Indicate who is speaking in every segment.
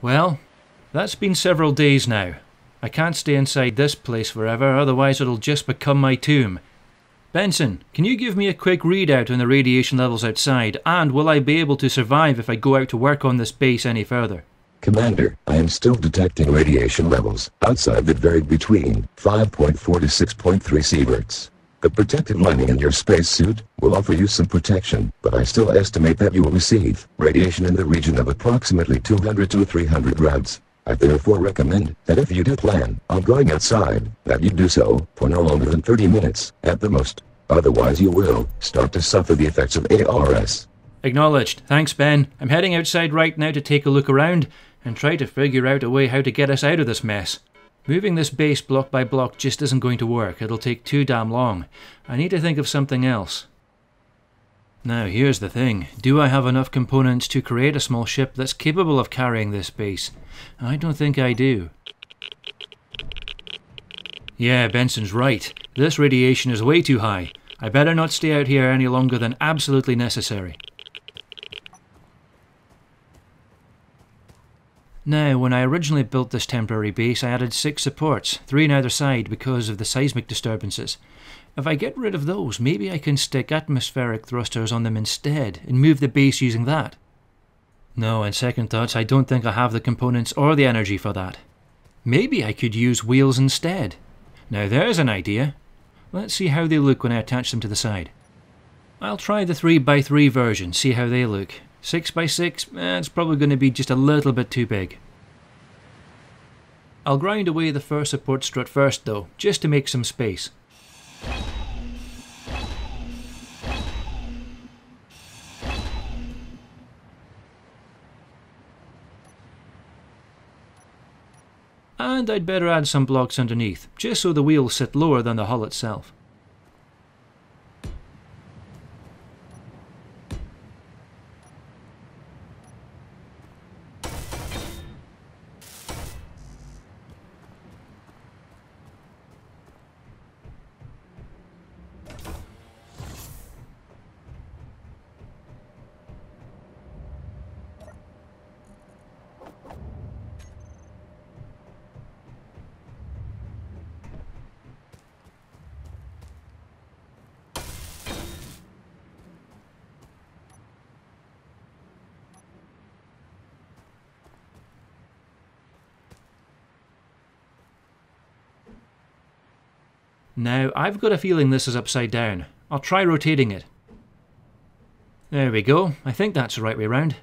Speaker 1: Well, that's been several days now. I can't stay inside this place forever, otherwise it'll just become my tomb. Benson, can you give me a quick readout on the radiation levels outside, and will I be able to survive if I go out to work on this base any further?
Speaker 2: Commander, I am still detecting radiation levels outside that vary between 5.4 to 6.3 sieverts. The protective lining in your spacesuit will offer you some protection, but I still estimate that you will receive radiation in the region of approximately 200 to 300 rads. I therefore recommend that if you do plan on going outside, that you do so for no longer than 30 minutes at the most. Otherwise you will start to suffer the effects of ARS.
Speaker 1: Acknowledged. Thanks, Ben. I'm heading outside right now to take a look around and try to figure out a way how to get us out of this mess. Moving this base block by block just isn't going to work. It'll take too damn long. I need to think of something else. Now, here's the thing. Do I have enough components to create a small ship that's capable of carrying this base? I don't think I do. Yeah, Benson's right. This radiation is way too high. I better not stay out here any longer than absolutely necessary. Now, when I originally built this temporary base, I added six supports, three on either side because of the seismic disturbances. If I get rid of those, maybe I can stick atmospheric thrusters on them instead and move the base using that. No, on second thoughts, I don't think I have the components or the energy for that. Maybe I could use wheels instead. Now there's an idea. Let's see how they look when I attach them to the side. I'll try the 3x3 version, see how they look. 6x6, eh, it's probably going to be just a little bit too big. I'll grind away the first support strut first though, just to make some space. And I'd better add some blocks underneath, just so the wheels sit lower than the hull itself. Now, I've got a feeling this is upside down. I'll try rotating it. There we go. I think that's the right way round.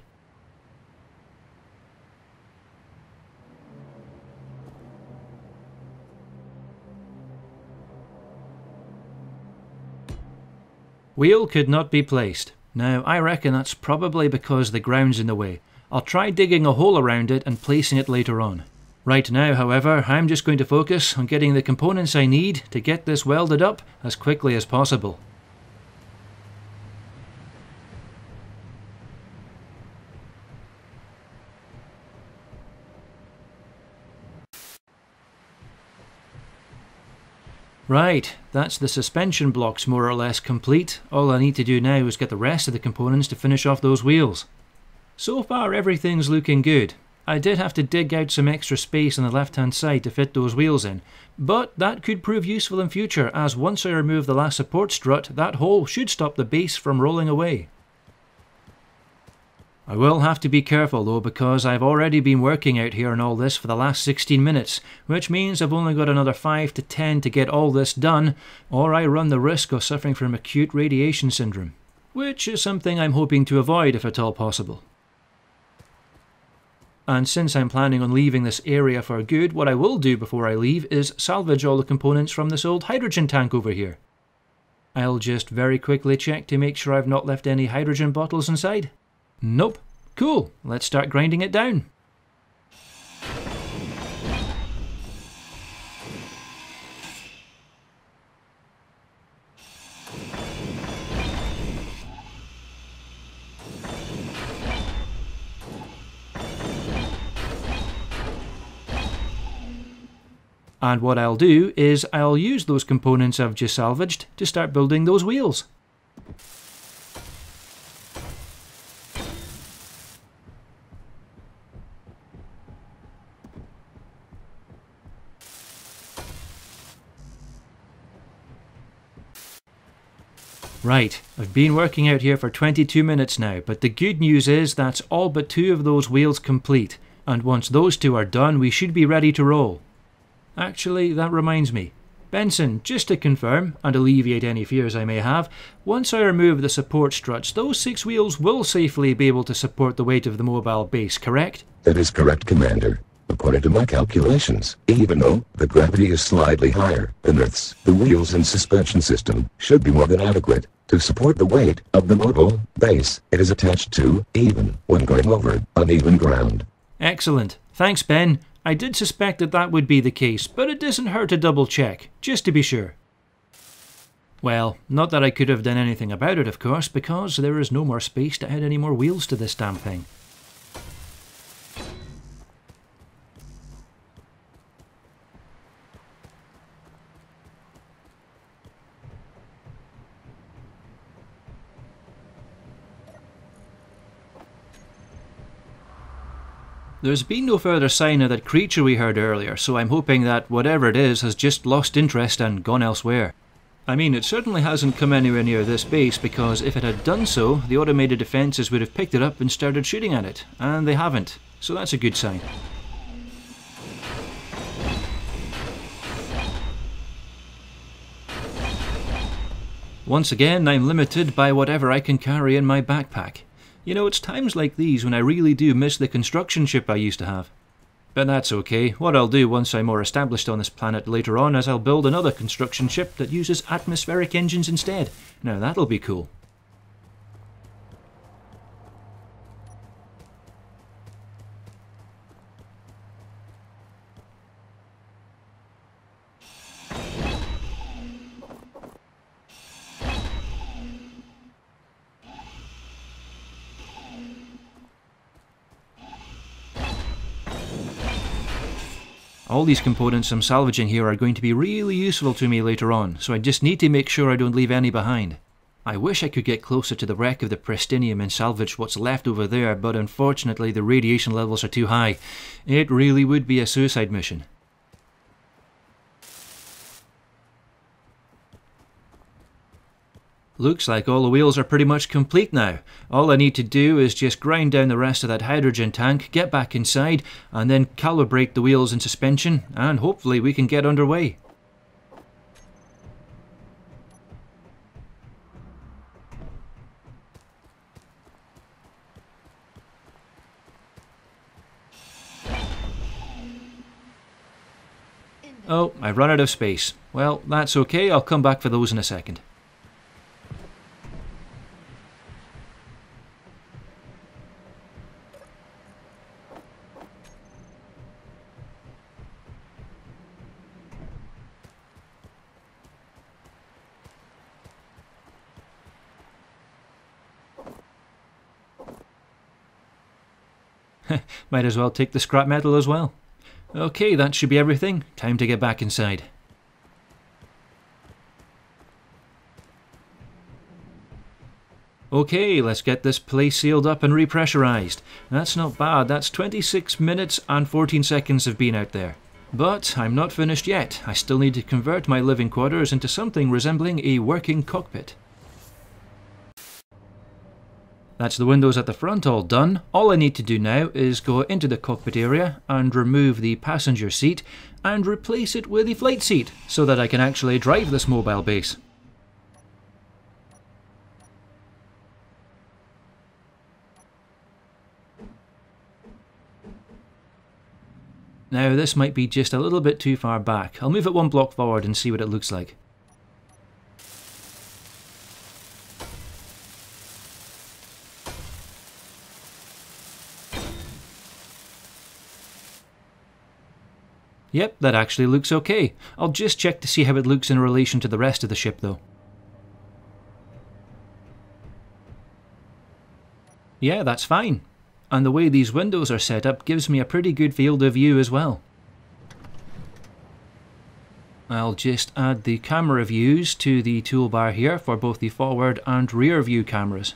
Speaker 1: Wheel could not be placed. Now, I reckon that's probably because the ground's in the way. I'll try digging a hole around it and placing it later on. Right now, however, I'm just going to focus on getting the components I need to get this welded up as quickly as possible. Right, that's the suspension blocks more or less complete. All I need to do now is get the rest of the components to finish off those wheels. So far everything's looking good. I did have to dig out some extra space on the left hand side to fit those wheels in, but that could prove useful in future as once I remove the last support strut, that hole should stop the base from rolling away. I will have to be careful though because I've already been working out here on all this for the last 16 minutes, which means I've only got another 5 to 10 to get all this done, or I run the risk of suffering from acute radiation syndrome, which is something I'm hoping to avoid if at all possible. And since I'm planning on leaving this area for good, what I will do before I leave is salvage all the components from this old hydrogen tank over here. I'll just very quickly check to make sure I've not left any hydrogen bottles inside. Nope. Cool, let's start grinding it down. And what I'll do is I'll use those components I've just salvaged to start building those wheels. Right, I've been working out here for 22 minutes now, but the good news is that's all but two of those wheels complete, and once those two are done we should be ready to roll. Actually, that reminds me. Benson, just to confirm, and alleviate any fears I may have, once I remove the support struts, those six wheels will safely be able to support the weight of the mobile base, correct?
Speaker 2: That is correct, Commander. According to my calculations, even though the gravity is slightly higher than Earth's, the wheels and suspension system should be more than adequate to support the weight of the mobile base it is attached to, even when going over uneven ground.
Speaker 1: Excellent. Thanks, Ben. I did suspect that that would be the case, but it doesn't hurt to double check, just to be sure. Well, not that I could have done anything about it, of course, because there is no more space to add any more wheels to this damn thing. There's been no further sign of that creature we heard earlier, so I'm hoping that whatever it is has just lost interest and gone elsewhere. I mean, it certainly hasn't come anywhere near this base because if it had done so, the automated defences would have picked it up and started shooting at it, and they haven't, so that's a good sign. Once again, I'm limited by whatever I can carry in my backpack. You know, it's times like these when I really do miss the construction ship I used to have. But that's okay. What I'll do once I'm more established on this planet later on is I'll build another construction ship that uses atmospheric engines instead. Now that'll be cool. All these components I'm salvaging here are going to be really useful to me later on, so I just need to make sure I don't leave any behind. I wish I could get closer to the wreck of the Prestinium and salvage what's left over there, but unfortunately the radiation levels are too high. It really would be a suicide mission. Looks like all the wheels are pretty much complete now. All I need to do is just grind down the rest of that hydrogen tank, get back inside, and then calibrate the wheels and suspension, and hopefully we can get underway. Oh, I've run out of space. Well, that's okay, I'll come back for those in a second. Might as well take the scrap metal as well. Okay, that should be everything. Time to get back inside. Okay, let's get this place sealed up and repressurized. That's not bad, that's 26 minutes and 14 seconds of being out there. But I'm not finished yet. I still need to convert my living quarters into something resembling a working cockpit. That's the windows at the front all done. All I need to do now is go into the cockpit area and remove the passenger seat and replace it with the flight seat so that I can actually drive this mobile base. Now this might be just a little bit too far back. I'll move it one block forward and see what it looks like. Yep, that actually looks okay. I'll just check to see how it looks in relation to the rest of the ship though. Yeah, that's fine. And the way these windows are set up gives me a pretty good field of view as well. I'll just add the camera views to the toolbar here for both the forward and rear view cameras.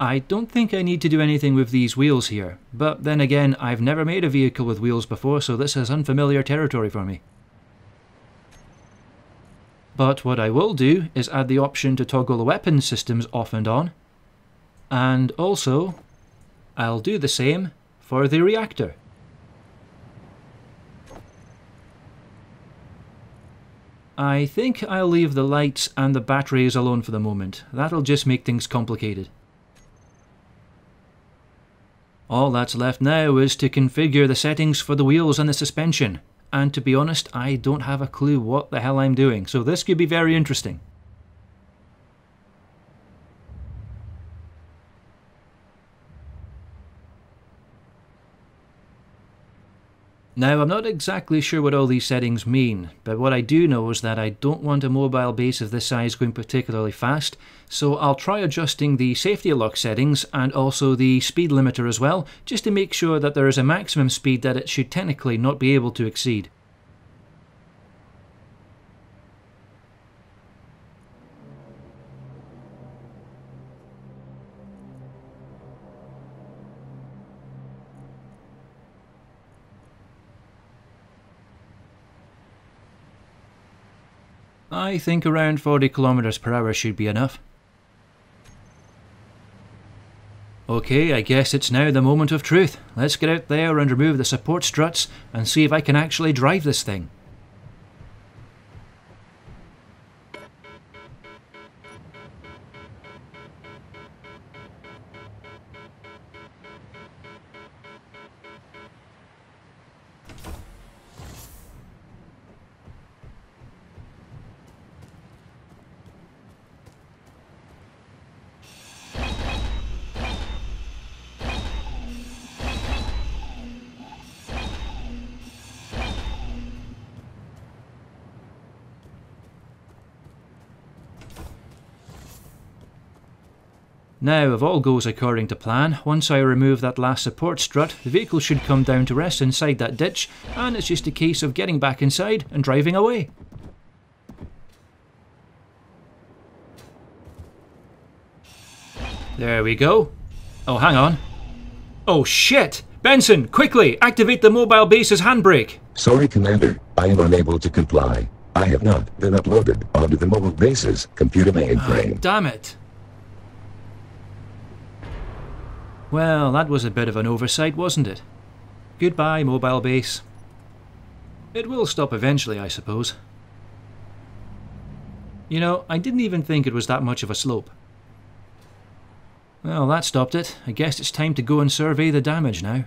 Speaker 1: I don't think I need to do anything with these wheels here, but then again, I've never made a vehicle with wheels before, so this is unfamiliar territory for me. But what I will do is add the option to toggle the weapon systems off and on. And also, I'll do the same for the reactor. I think I'll leave the lights and the batteries alone for the moment. That'll just make things complicated. All that's left now is to configure the settings for the wheels and the suspension. And to be honest, I don't have a clue what the hell I'm doing, so this could be very interesting. Now, I'm not exactly sure what all these settings mean, but what I do know is that I don't want a mobile base of this size going particularly fast, so I'll try adjusting the safety lock settings and also the speed limiter as well, just to make sure that there is a maximum speed that it should technically not be able to exceed. I think around 40 kilometers per hour should be enough. Okay, I guess it's now the moment of truth. Let's get out there and remove the support struts and see if I can actually drive this thing. Now, if all goes according to plan, once I remove that last support strut, the vehicle should come down to rest inside that ditch, and it's just a case of getting back inside and driving away. There we go. Oh, hang on. Oh shit! Benson, quickly, activate the mobile base's handbrake!
Speaker 2: Sorry, Commander. I am unable to comply. I have not been uploaded onto the mobile base's computer mainframe.
Speaker 1: Oh, damn it. Well, that was a bit of an oversight, wasn't it? Goodbye, mobile base. It will stop eventually, I suppose. You know, I didn't even think it was that much of a slope. Well, that stopped it. I guess it's time to go and survey the damage now.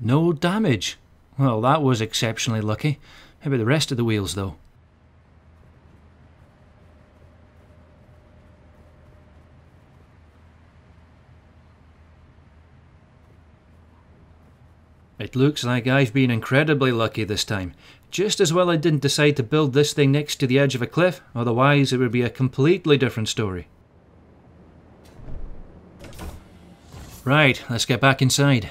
Speaker 1: No damage. Well, that was exceptionally lucky. How about the rest of the wheels, though? It looks like I've been incredibly lucky this time. Just as well I didn't decide to build this thing next to the edge of a cliff, otherwise it would be a completely different story. Right, let's get back inside.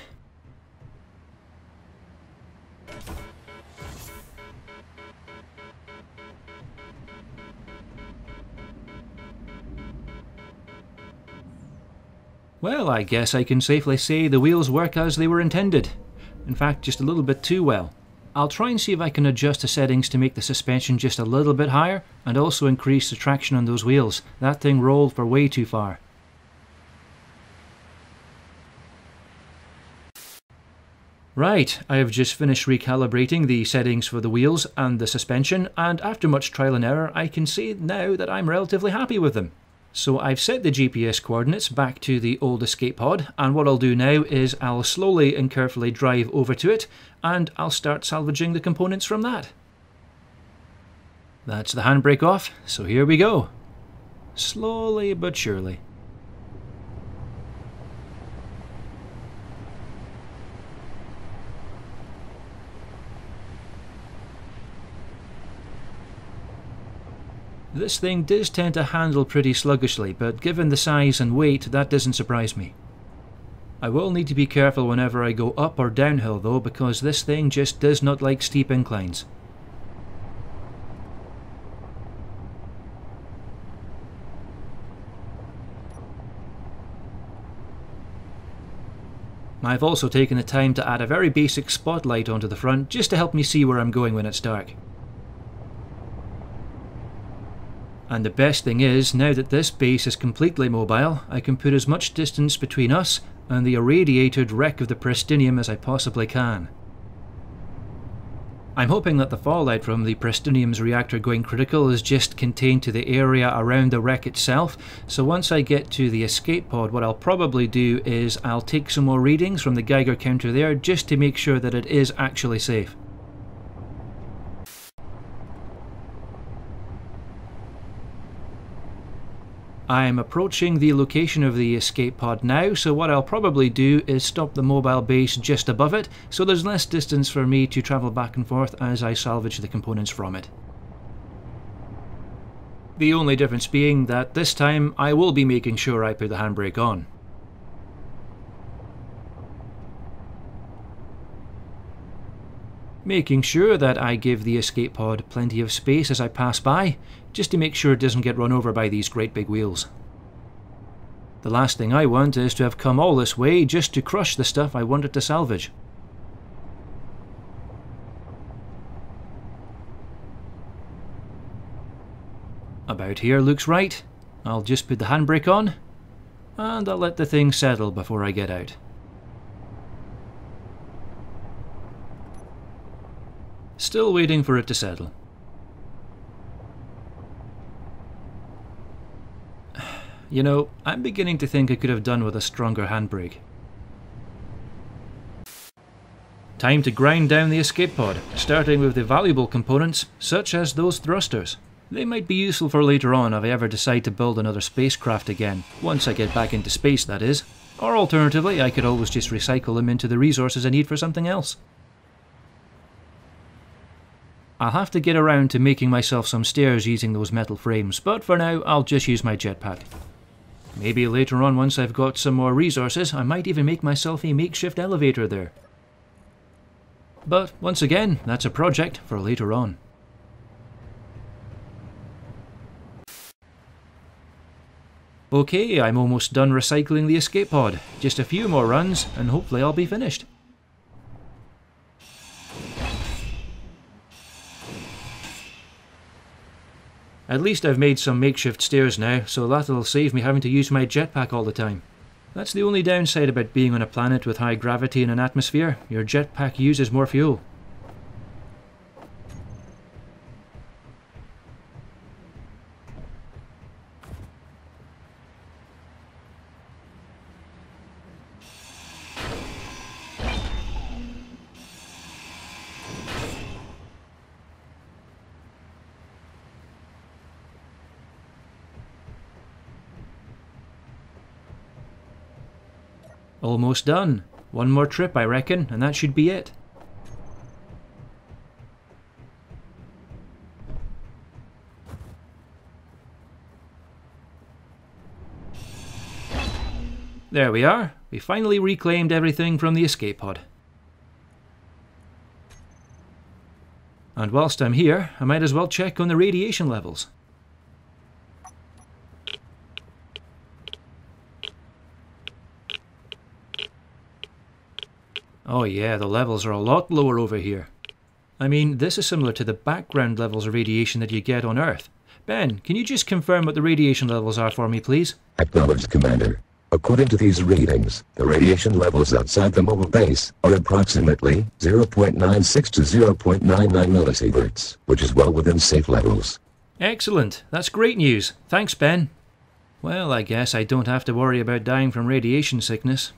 Speaker 1: Well, I guess I can safely say the wheels work as they were intended. In fact, just a little bit too well. I'll try and see if I can adjust the settings to make the suspension just a little bit higher and also increase the traction on those wheels. That thing rolled for way too far. Right, I have just finished recalibrating the settings for the wheels and the suspension and after much trial and error I can see now that I'm relatively happy with them. So I've set the GPS coordinates back to the old escape pod and what I'll do now is I'll slowly and carefully drive over to it and I'll start salvaging the components from that. That's the handbrake off, so here we go. Slowly but surely. This thing does tend to handle pretty sluggishly, but given the size and weight, that doesn't surprise me. I will need to be careful whenever I go up or downhill though, because this thing just does not like steep inclines. I've also taken the time to add a very basic spotlight onto the front just to help me see where I'm going when it's dark. And the best thing is, now that this base is completely mobile, I can put as much distance between us and the irradiated wreck of the Prestinium as I possibly can. I'm hoping that the fallout from the Prestinium's reactor going critical is just contained to the area around the wreck itself, so once I get to the escape pod what I'll probably do is I'll take some more readings from the Geiger counter there just to make sure that it is actually safe. I'm approaching the location of the escape pod now, so what I'll probably do is stop the mobile base just above it, so there's less distance for me to travel back and forth as I salvage the components from it. The only difference being that this time I will be making sure I put the handbrake on. Making sure that I give the escape pod plenty of space as I pass by, just to make sure it doesn't get run over by these great big wheels. The last thing I want is to have come all this way just to crush the stuff I wanted to salvage. About here looks right. I'll just put the handbrake on, and I'll let the thing settle before I get out. Still waiting for it to settle. You know, I'm beginning to think I could have done with a stronger handbrake. Time to grind down the escape pod, starting with the valuable components, such as those thrusters. They might be useful for later on if I ever decide to build another spacecraft again, once I get back into space that is. Or alternatively, I could always just recycle them into the resources I need for something else. I'll have to get around to making myself some stairs using those metal frames, but for now I'll just use my jetpack. Maybe later on, once I've got some more resources, I might even make myself a makeshift elevator there. But once again, that's a project for later on. Okay, I'm almost done recycling the escape pod. Just a few more runs, and hopefully I'll be finished. At least I've made some makeshift stairs now, so that'll save me having to use my jetpack all the time. That's the only downside about being on a planet with high gravity and an atmosphere. Your jetpack uses more fuel. Almost done. One more trip, I reckon, and that should be it. There we are. We finally reclaimed everything from the escape pod. And whilst I'm here, I might as well check on the radiation levels. Oh yeah, the levels are a lot lower over here. I mean, this is similar to the background levels of radiation that you get on Earth. Ben, can you just confirm what the radiation levels are for me, please?
Speaker 2: Acknowledged, Commander. According to these readings, the radiation levels outside the mobile base are approximately 0.96 to 0.99 millisieverts, which is well within safe levels.
Speaker 1: Excellent. That's great news. Thanks, Ben. Well, I guess I don't have to worry about dying from radiation sickness.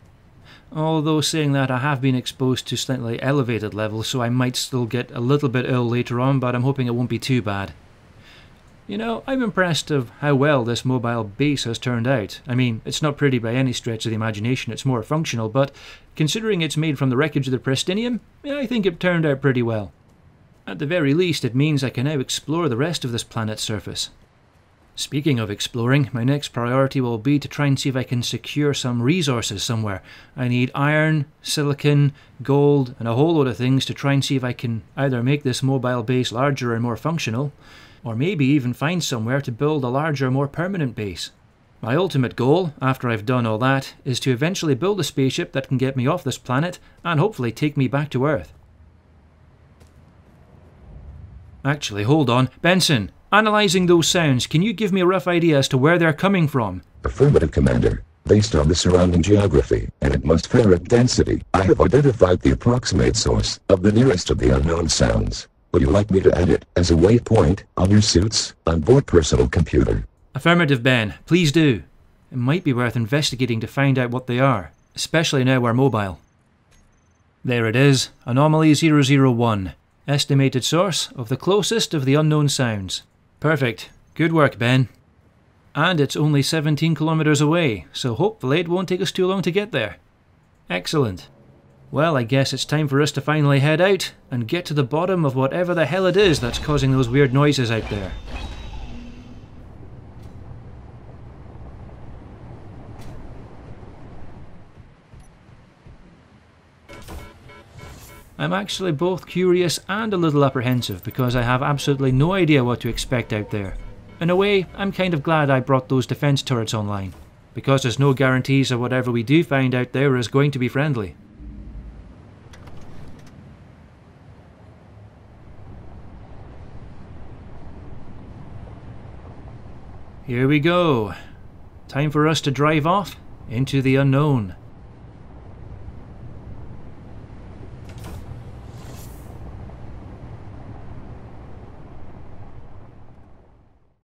Speaker 1: Although saying that I have been exposed to slightly elevated levels so I might still get a little bit ill later on but I'm hoping it won't be too bad. You know, I'm impressed of how well this mobile base has turned out. I mean, it's not pretty by any stretch of the imagination, it's more functional, but considering it's made from the wreckage of the Prestinium, I think it turned out pretty well. At the very least, it means I can now explore the rest of this planet's surface. Speaking of exploring, my next priority will be to try and see if I can secure some resources somewhere. I need iron, silicon, gold, and a whole load of things to try and see if I can either make this mobile base larger and more functional, or maybe even find somewhere to build a larger, more permanent base. My ultimate goal, after I've done all that, is to eventually build a spaceship that can get me off this planet and hopefully take me back to Earth. Actually, hold on. Benson, analysing those sounds, can you give me a rough idea as to where they're coming from?
Speaker 2: Affirmative, Commander. Based on the surrounding geography and atmospheric density, I have identified the approximate source of the nearest of the unknown sounds. Would you like me to add it as a waypoint on your suit's onboard personal computer?
Speaker 1: Affirmative, Ben. Please do. It might be worth investigating to find out what they are, especially now we're mobile. There it is, Anomaly 001. Estimated source of the closest of the unknown sounds. Perfect. Good work, Ben. And it's only 17 kilometres away, so hopefully it won't take us too long to get there. Excellent. Well, I guess it's time for us to finally head out and get to the bottom of whatever the hell it is that's causing those weird noises out there. I'm actually both curious and a little apprehensive because I have absolutely no idea what to expect out there. In a way, I'm kind of glad I brought those defense turrets online, because there's no guarantees that whatever we do find out there is going to be friendly. Here we go. Time for us to drive off into the unknown.